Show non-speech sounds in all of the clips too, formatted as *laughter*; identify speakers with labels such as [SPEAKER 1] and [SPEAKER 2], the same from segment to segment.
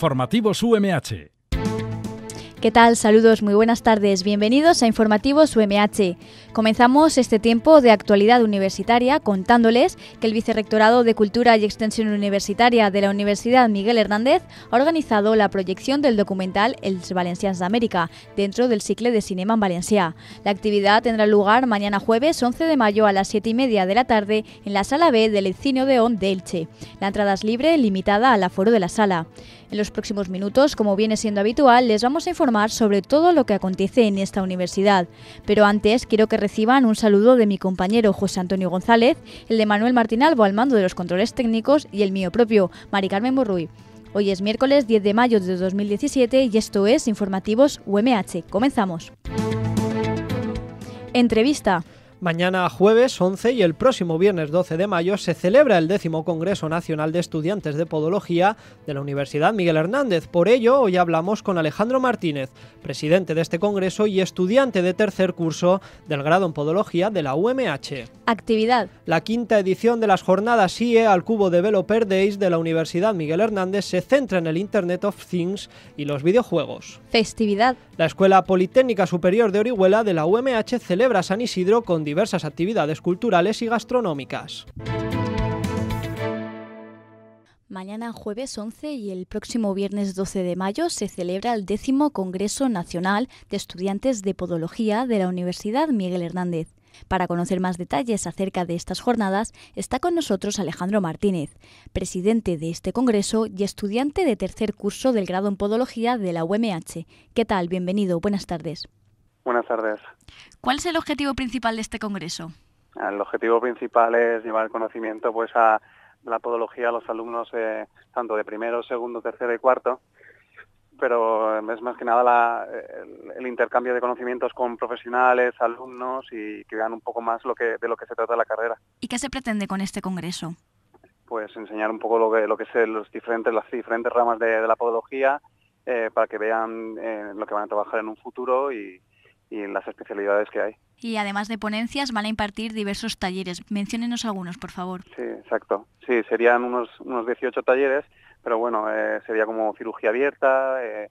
[SPEAKER 1] Informativos UMH.
[SPEAKER 2] ¿Qué tal? Saludos, muy buenas tardes. Bienvenidos a Informativos UMH. Comenzamos este tiempo de actualidad universitaria contándoles que el Vicerrectorado de Cultura y Extensión Universitaria de la Universidad Miguel Hernández ha organizado la proyección del documental Els Valencians d'América dentro del ciclo de Cinema en Valencia. La actividad tendrá lugar mañana jueves 11 de mayo a las 7 y media de la tarde en la sala B del Cine Odeón de Elche. La entrada es libre, limitada al aforo de la sala. En los próximos minutos, como viene siendo habitual, les vamos a informar sobre todo lo que acontece en esta universidad. Pero antes quiero que reciban un saludo de mi compañero José Antonio González, el de Manuel Martinalbo al mando de los controles técnicos y el mío propio, Mari Carmen Borruy. Hoy es miércoles 10 de mayo de 2017 y esto es Informativos UMH. Comenzamos. Entrevista.
[SPEAKER 3] Mañana jueves 11 y el próximo viernes 12 de mayo se celebra el décimo Congreso Nacional de Estudiantes de Podología de la Universidad Miguel Hernández. Por ello, hoy hablamos con Alejandro Martínez, presidente de este Congreso y estudiante de tercer curso del grado en Podología de la UMH.
[SPEAKER 2] Actividad.
[SPEAKER 3] La quinta edición de las jornadas IE al Cubo Developer Days de la Universidad Miguel Hernández se centra en el Internet of Things y los videojuegos.
[SPEAKER 2] Festividad.
[SPEAKER 3] La Escuela Politécnica Superior de Orihuela de la UMH celebra San Isidro con diversas actividades culturales y gastronómicas.
[SPEAKER 2] Mañana jueves 11 y el próximo viernes 12 de mayo se celebra el décimo Congreso Nacional de Estudiantes de Podología de la Universidad Miguel Hernández. Para conocer más detalles acerca de estas jornadas está con nosotros Alejandro Martínez, presidente de este congreso y estudiante de tercer curso del grado en Podología de la UMH. ¿Qué tal? Bienvenido. Buenas tardes.
[SPEAKER 4] Buenas tardes.
[SPEAKER 2] ¿Cuál es el objetivo principal de este congreso?
[SPEAKER 4] El objetivo principal es llevar el conocimiento pues a la podología a los alumnos eh, tanto de primero, segundo, tercero y cuarto, pero es más que nada la, el, el, intercambio de conocimientos con profesionales, alumnos y que vean un poco más lo que, de lo que se trata la carrera.
[SPEAKER 2] ¿Y qué se pretende con este congreso?
[SPEAKER 4] Pues enseñar un poco lo que, lo que es los diferentes, las diferentes ramas de, de la podología eh, para que vean eh, lo que van a trabajar en un futuro y, y las especialidades que hay.
[SPEAKER 2] Y además de ponencias van a impartir diversos talleres. Menciónenos algunos, por favor.
[SPEAKER 4] Sí, exacto. Sí, serían unos, unos 18 talleres, pero bueno, eh, sería como cirugía abierta, eh,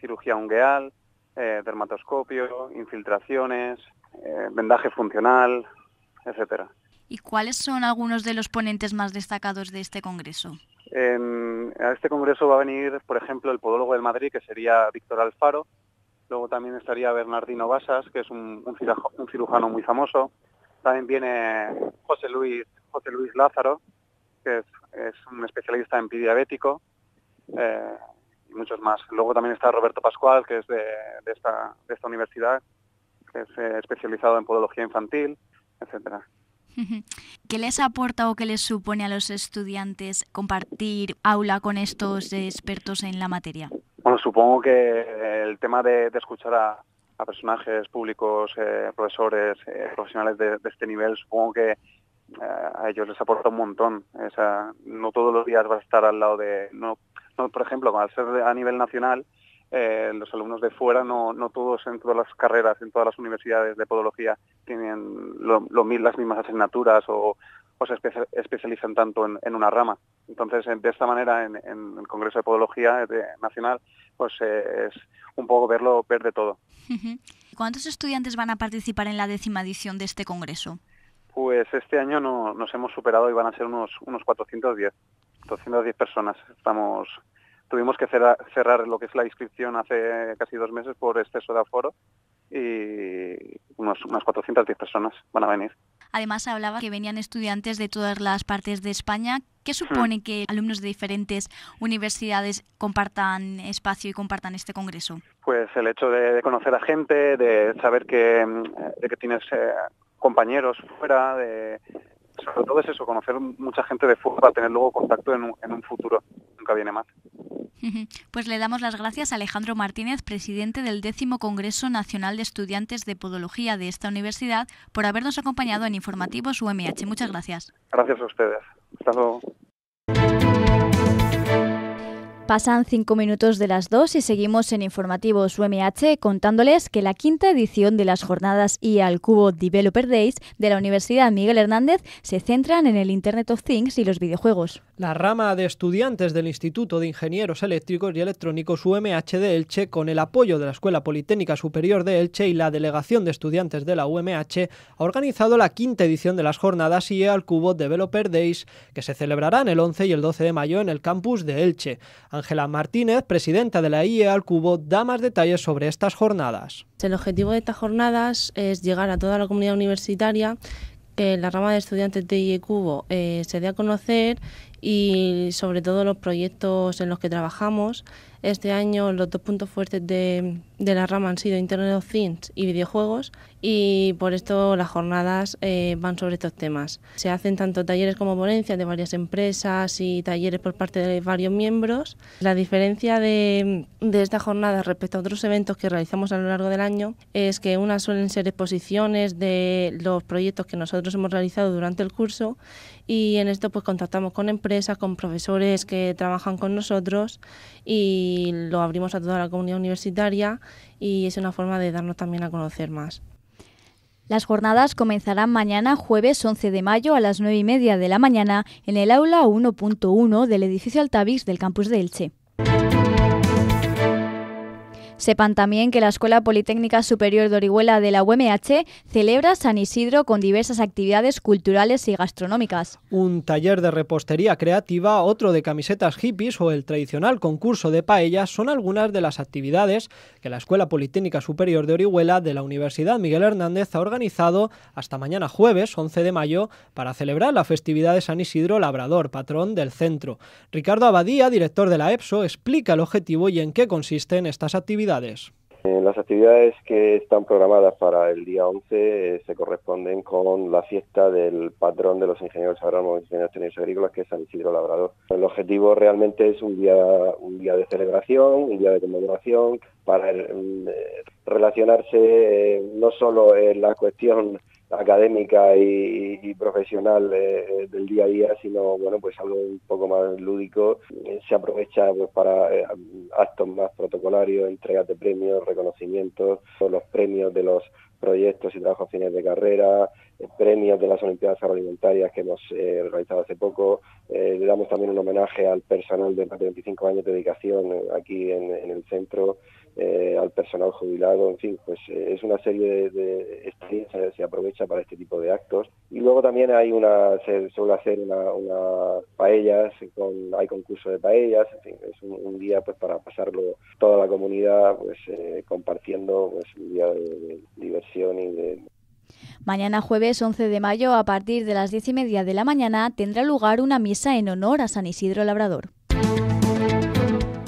[SPEAKER 4] cirugía ungueal, eh, dermatoscopio, infiltraciones, eh, vendaje funcional, etcétera.
[SPEAKER 2] ¿Y cuáles son algunos de los ponentes más destacados de este congreso?
[SPEAKER 4] En, a este congreso va a venir, por ejemplo, el podólogo del Madrid, que sería Víctor Alfaro, Luego también estaría Bernardino Basas, que es un, cirujano, muy famoso. También viene José Luis, José Luis Lázaro, que es, un especialista en pidiabético. Eh, y muchos más. Luego también está Roberto Pascual, que es de, de, esta, de esta universidad, que es eh, especializado en podología infantil, etcétera. *laughs*
[SPEAKER 2] ¿Qué les aporta o qué les supone a los estudiantes compartir aula con estos expertos en la materia?
[SPEAKER 4] Supongo que el tema de, escuchar a, personajes públicos, eh, profesores, eh, profesionales de, este nivel, supongo que eh, a ellos les aporta un montón. No todos los días vas a estar al lado de... No, por ejemplo, al ser a nivel nacional, los alumnos de fuera, no, no todos en todas las carreras, en todas las universidades de podología tienen las mismas asignaturas o, o se especializan tanto en, en, una rama. Entonces, de esta manera, en, en el Congreso de Podología de, Nacional, pues eh, es un poco verlo, ver de todo.
[SPEAKER 2] ¿Cuántos estudiantes van a participar en la décima edición de este Congreso?
[SPEAKER 4] Pues este año no, nos hemos superado y van a ser unos, unos 410, 410 personas. Estamos tuvimos que cerrar, cerrar, lo que es la inscripción hace casi dos meses por exceso de aforo y unos, unas 410 personas van a venir.
[SPEAKER 2] Además hablaba que venían estudiantes de todas las partes de España. ¿Qué supone hmm. que alumnos de diferentes universidades compartan espacio y compartan este congreso?
[SPEAKER 4] Pues el hecho de, de conocer a gente, de saber que, de que tienes eh, compañeros fuera, de, sobre todo es eso, conocer mucha gente de fuera para tener luego contacto en un, en un futuro. Nunca viene más.
[SPEAKER 2] Pues le damos las gracias a Alejandro Martínez, presidente del décimo Congreso Nacional de Estudiantes de Podología de esta universidad, por habernos acompañado en Informativos UMH. Muchas gracias.
[SPEAKER 4] Gracias a ustedes. Hasta luego.
[SPEAKER 2] Pasan cinco minutos de las dos y seguimos en Informativos UMH contándoles que la quinta edición de las jornadas IA al Cubo Developer Days de la Universidad Miguel Hernández se centran en el Internet of Things y los videojuegos.
[SPEAKER 3] La rama de estudiantes del Instituto de Ingenieros Eléctricos y Electrónicos UMH de Elche, con el apoyo de la Escuela Politécnica Superior de Elche y la Delegación de Estudiantes de la UMH, ha organizado la quinta edición de las jornadas IA al Cubo Developer Days, que se celebrarán el 11 y el 12 de mayo en el campus de Elche. Ángela Martínez, presidenta de la IE al Cubo, da más detalles sobre estas jornadas.
[SPEAKER 1] El objetivo de estas jornadas es llegar a toda la comunidad universitaria que la rama de estudiantes de IE Cubo eh, se dé a conocer y sobre todo los proyectos en los que trabajamos. Este año los dos puntos fuertes de, de la rama han sido Internet of Things y videojuegos y por esto las jornadas eh, van sobre estos temas. Se hacen tanto talleres como ponencias de varias empresas y talleres por parte de varios miembros. La diferencia de, de estas jornadas respecto a otros eventos que realizamos a lo largo del año es que unas suelen ser exposiciones de los proyectos que nosotros hemos realizado durante el curso y en esto pues contactamos con empresas, con profesores que trabajan con nosotros y lo abrimos a toda la comunidad universitaria y es una forma de darnos también a conocer más.
[SPEAKER 2] Las jornadas comenzarán mañana, jueves 11 de mayo, a las 9 y media de la mañana, en el aula 1.1 del edificio Altavix del campus de Elche. Sepan también que la Escuela Politécnica Superior de Orihuela de la UMH celebra San Isidro con diversas actividades culturales y gastronómicas.
[SPEAKER 3] Un taller de repostería creativa, otro de camisetas hippies o el tradicional concurso de paellas son algunas de las actividades que la Escuela Politécnica Superior de Orihuela de la Universidad Miguel Hernández ha organizado hasta mañana jueves 11 de mayo para celebrar la festividad de San Isidro Labrador, patrón del centro. Ricardo Abadía, director de la EPSO, explica el objetivo y en qué consisten estas actividades.
[SPEAKER 5] Eh, las actividades que están programadas para el día 11 eh, se corresponden con la fiesta del patrón de los ingenieros agrónomos y ingenieros técnicos agrícolas, que es San Isidro Labrador. El objetivo realmente es un día, un día de celebración, un día de conmemoración, para eh, relacionarse no solo en la cuestión académica y, profesional eh, del día a día, sino bueno pues algo un poco más lúdico. Se aprovecha pues, para eh, actos más protocolarios, entregas de premios, reconocimientos, los premios de los proyectos y trabajos fines de carrera, eh, premios de las Olimpiadas Agroalimentarias que hemos realizado hace poco. le damos también un homenaje al personal de 25 años de dedicación aquí en el centro eh, al personal jubilado, en fin, pues eh, es una serie de, experiencias que se aprovecha para este tipo de actos. Y luego también hay una, se suele hacer una, paellas, con, hay concurso de paellas, en fin, es un, día pues para pasarlo toda la comunidad pues eh, compartiendo pues un día de, diversión y de,
[SPEAKER 2] Mañana jueves 11 de mayo, a partir de las diez y media de la mañana, tendrá lugar una misa en honor a San Isidro Labrador.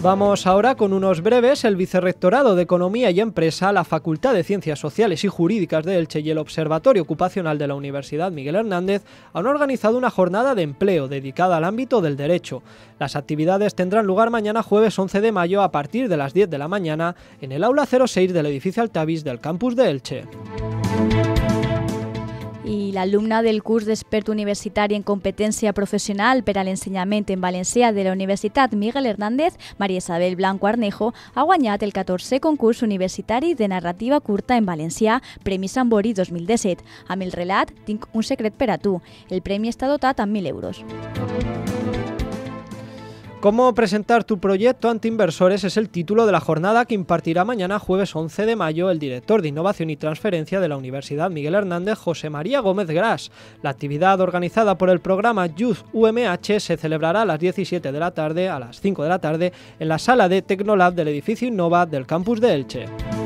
[SPEAKER 3] Vamos ahora con unos breves. El Vicerrectorado de Economía y Empresa, la Facultad de Ciencias Sociales y Jurídicas de Elche y el Observatorio Ocupacional de la Universidad Miguel Hernández han organizado una jornada de empleo dedicada al ámbito del derecho. Las actividades tendrán lugar mañana jueves 11 de mayo a partir de las 10 de la mañana en el aula 06 del edificio Altavis del campus de Elche
[SPEAKER 2] i l'alumna del curs d'expert universitari en competència professional per a l'ensenyament en valencià de la Universitat Miguel Hernández, Maria Isabel Blanco Arnejo, ha guanyat el 14è concurs universitari de narrativa curta en valencià Premi Sambori 2017. Amb el relat Tinc un secret per a tu. El premi està dotat amb 1.000 euros.
[SPEAKER 3] ¿Cómo presentar tu proyecto ante inversores? Es el título de la jornada que impartirá mañana jueves 11 de mayo el director de Innovación y Transferencia de la Universidad Miguel Hernández, José María Gómez Gras. La actividad organizada por el programa Youth UMH se celebrará a las 17 de la tarde, a las 5 de la tarde, en la sala de Tecnolab del edificio Innova del campus de Elche.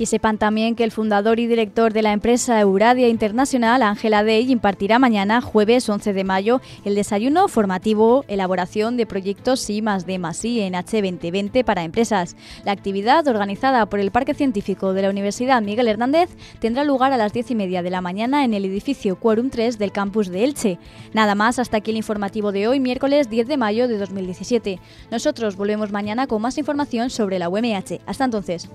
[SPEAKER 2] Y sepan también que el fundador y director de la empresa Euradia Internacional, Ángela Dey, impartirá mañana, jueves 11 de mayo, el desayuno formativo Elaboración de proyectos I más D I en H2020 para empresas. La actividad, organizada por el Parque Científico de la Universidad Miguel Hernández, tendrá lugar a las 10 y media de la mañana en el edificio Quorum 3 del campus de Elche. Nada más, hasta aquí el informativo de hoy, miércoles 10 de mayo de 2017. Nosotros volvemos mañana con más información sobre la UMH. Hasta entonces.